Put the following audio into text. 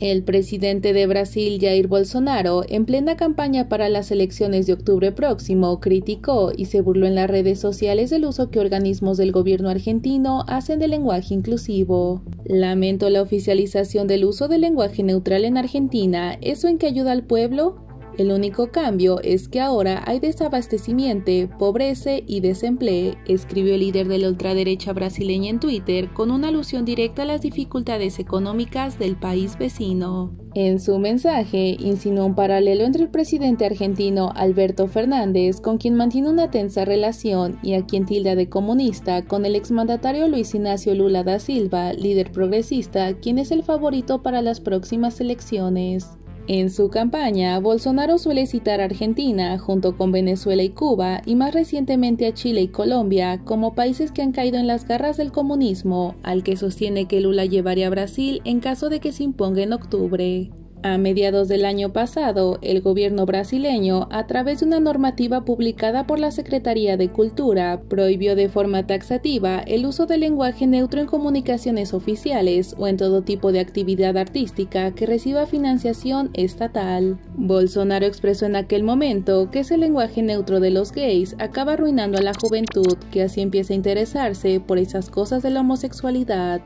El presidente de Brasil, Jair Bolsonaro, en plena campaña para las elecciones de octubre próximo, criticó y se burló en las redes sociales del uso que organismos del gobierno argentino hacen del lenguaje inclusivo. Lamento la oficialización del uso del lenguaje neutral en Argentina, ¿eso en qué ayuda al pueblo? El único cambio es que ahora hay desabastecimiento, pobreza y desempleo, escribió el líder de la ultraderecha brasileña en Twitter con una alusión directa a las dificultades económicas del país vecino. En su mensaje, insinuó un paralelo entre el presidente argentino Alberto Fernández, con quien mantiene una tensa relación, y a quien tilda de comunista, con el exmandatario Luis Ignacio Lula da Silva, líder progresista, quien es el favorito para las próximas elecciones. En su campaña, Bolsonaro suele citar a Argentina, junto con Venezuela y Cuba, y más recientemente a Chile y Colombia, como países que han caído en las garras del comunismo, al que sostiene que Lula llevaría a Brasil en caso de que se imponga en octubre. A mediados del año pasado, el gobierno brasileño, a través de una normativa publicada por la Secretaría de Cultura, prohibió de forma taxativa el uso del lenguaje neutro en comunicaciones oficiales o en todo tipo de actividad artística que reciba financiación estatal. Bolsonaro expresó en aquel momento que ese lenguaje neutro de los gays acaba arruinando a la juventud que así empieza a interesarse por esas cosas de la homosexualidad.